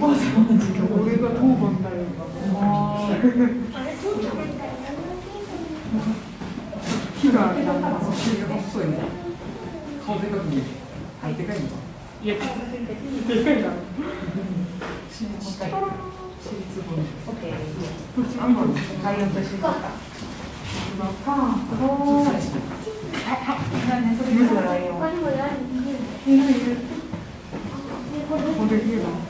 ばあさんの時間俺が当番だよ。ああ。木が細い。ね。顔でかく見える。はい、でかい。のか。い。や、でかい。な。私立本。オッケー。あんまり。ライオンと静岡。パン、すごい。あ、あ、何、それ見たライオン。他にもライオンい。るい。る。い。るこれい。るの。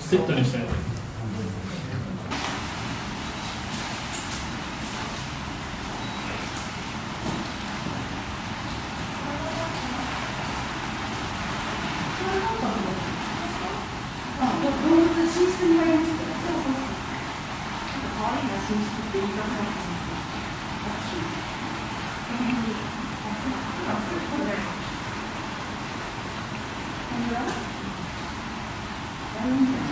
セットにしたい。これ Thank you.